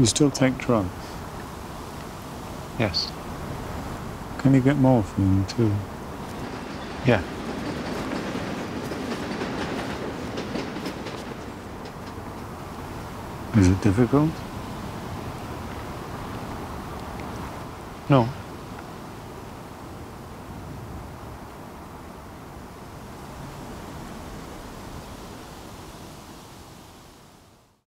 You still take drugs? Yes. Can you get morphine too? Yeah. Is it difficult? No.